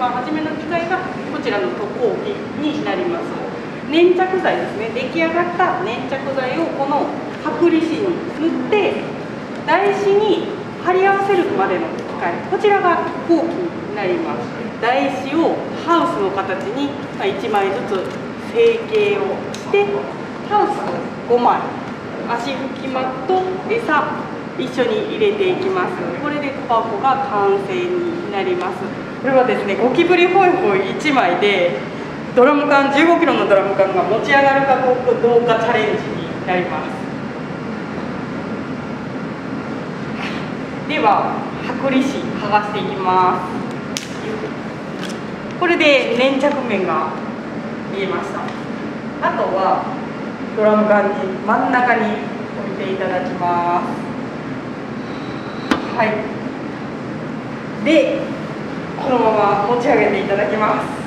番初めの機械がこちらの渡航機になります。粘着剤ですね。出来上がった粘着剤をこの剥離紙に塗って台紙に貼り合わせるまでの機械こちらが後期になります。台紙をハウスの形に1枚ずつ成形をしてハウス5枚足拭きマット餌一緒に入れていきます。これでコパコが完成になります。これはですねゴキブリホイホイ1枚でドラム缶15キロのドラム缶が持ち上がるかどうかチャレンジになります。では剥離紙剥がしていきます。これで粘着面が見えました。あとはドラム缶に真ん中に置いていただきます。はい。でのまま持ち上げていただきます。